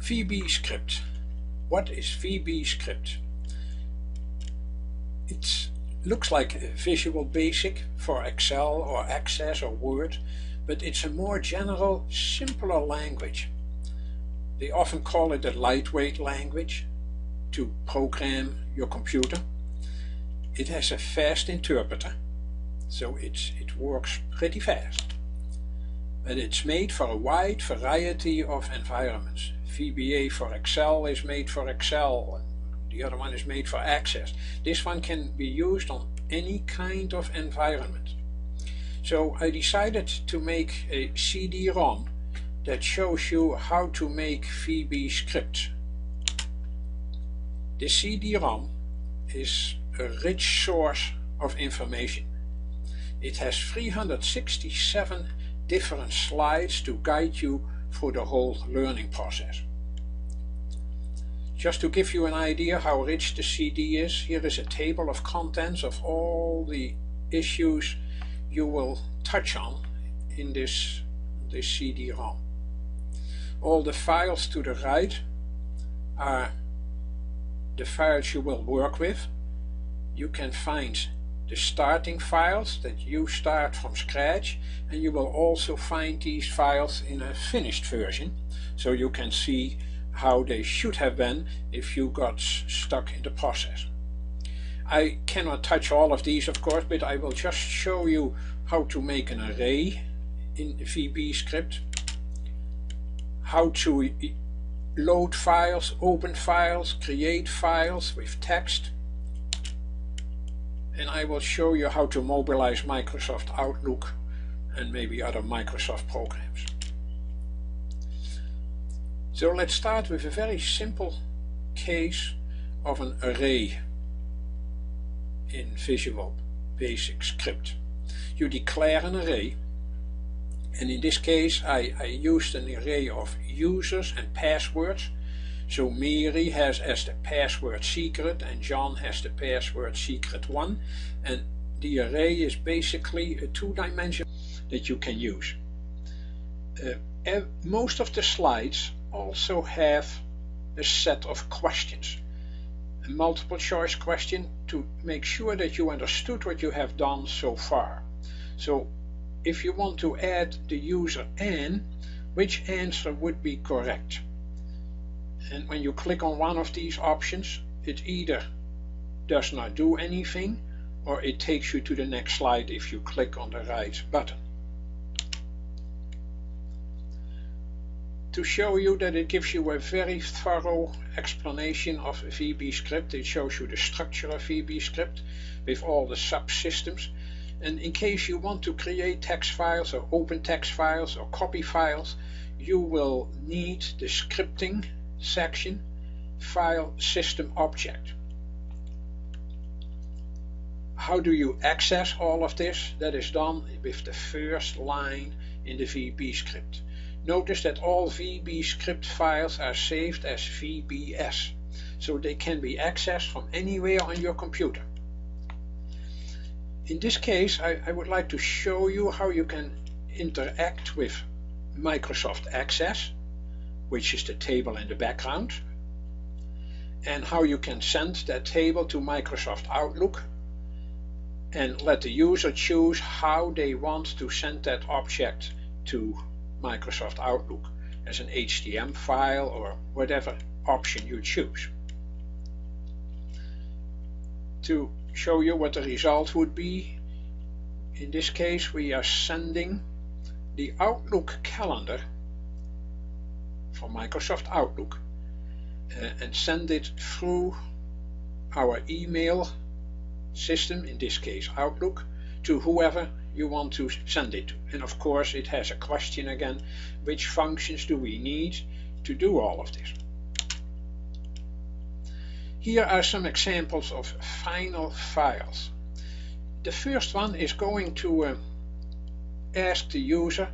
VB script. What is VB script? It looks like Visual Basic for Excel or Access or Word, but it's a more general, simpler language. They often call it a lightweight language to program your computer. It has a fast interpreter, so it's, it works pretty fast. But it's made for a wide variety of environments. VBA for Excel is made for Excel, the other one is made for Access. This one can be used on any kind of environment. So I decided to make a CD-ROM that shows you how to make VB scripts. The CD-ROM is a rich source of information. It has 367 different slides to guide you through the whole learning process. Just to give you an idea how rich the CD is, here is a table of contents of all the issues you will touch on in this, this CD-ROM. All the files to the right are the files you will work with. You can find the starting files that you start from scratch and you will also find these files in a finished version. So you can see how they should have been if you got stuck in the process. I cannot touch all of these of course but I will just show you how to make an array in VB script. How to load files, open files, create files with text and I will show you how to mobilize Microsoft Outlook and maybe other Microsoft programs. So let's start with a very simple case of an array in Visual Basic Script. You declare an array and in this case I, I used an array of users and passwords so Mary has as the password secret and John has the password secret 1 and the array is basically a two-dimension that you can use. Uh, most of the slides also have a set of questions. A multiple choice question to make sure that you understood what you have done so far. So if you want to add the user N, which answer would be correct? And when you click on one of these options, it either does not do anything or it takes you to the next slide if you click on the right button. to show you that it gives you a very thorough explanation of VB script. It shows you the structure of VB script with all the subsystems. And in case you want to create text files or open text files or copy files, you will need the scripting section file system object. How do you access all of this? That is done with the first line in the VB script. Notice that all VB script files are saved as VBS, so they can be accessed from anywhere on your computer. In this case, I, I would like to show you how you can interact with Microsoft Access, which is the table in the background, and how you can send that table to Microsoft Outlook and let the user choose how they want to send that object to Microsoft Outlook as an HTML file or whatever option you choose. To show you what the result would be, in this case we are sending the Outlook calendar from Microsoft Outlook uh, and send it through our email system, in this case Outlook, to whoever you want to send it to. And of course it has a question again, which functions do we need to do all of this? Here are some examples of final files. The first one is going to uh, ask the user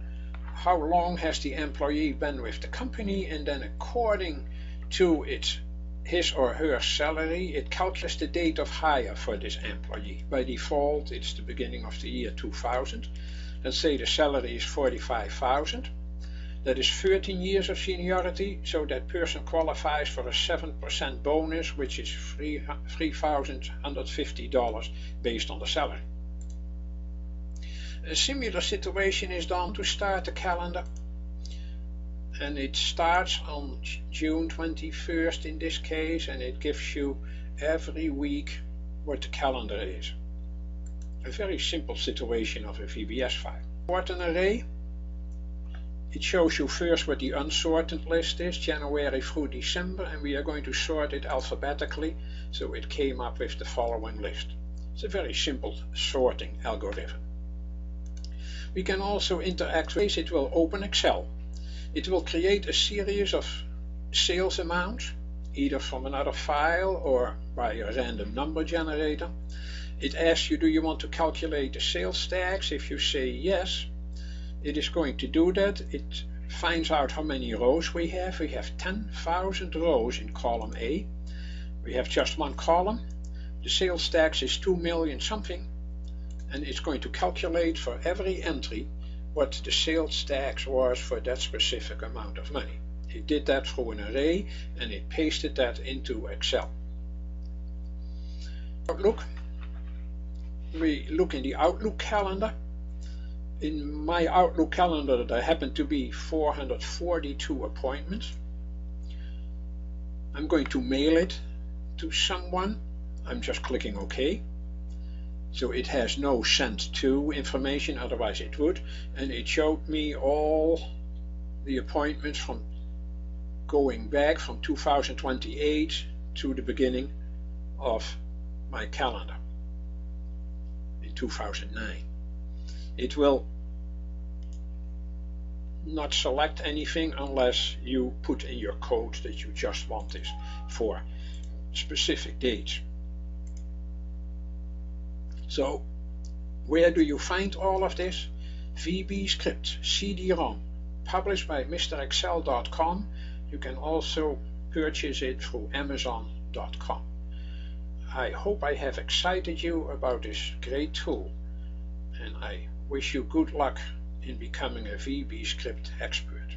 how long has the employee been with the company and then according to its his or her salary, it calculates the date of hire for this employee. By default, it's the beginning of the year 2000. Let's say the salary is 45,000. that is 13 years of seniority, so that person qualifies for a 7% bonus, which is $3,150 based on the salary. A similar situation is done to start the calendar and it starts on June 21st in this case and it gives you every week what the calendar is. A very simple situation of a VBS file. What an array it shows you first what the unsorted list is, January through December, and we are going to sort it alphabetically, so it came up with the following list. It's a very simple sorting algorithm. We can also interact with it. will open Excel. It will create a series of sales amounts, either from another file or by a random number generator. It asks you, do you want to calculate the sales tax? If you say yes, it is going to do that. It finds out how many rows we have. We have 10,000 rows in column A. We have just one column. The sales tax is 2 million something. And it's going to calculate for every entry what the sales tax was for that specific amount of money. It did that through an array and it pasted that into Excel. Outlook. We look in the Outlook calendar in my Outlook calendar there happen to be 442 appointments. I'm going to mail it to someone. I'm just clicking OK. So it has no sent to information, otherwise it would. And it showed me all the appointments from going back from 2028 to the beginning of my calendar in 2009. It will not select anything unless you put in your code that you just want this for specific dates. So where do you find all of this? VB script CD-ROM published by MrExcel.com. You can also purchase it through Amazon.com. I hope I have excited you about this great tool and I wish you good luck in becoming a VB script expert.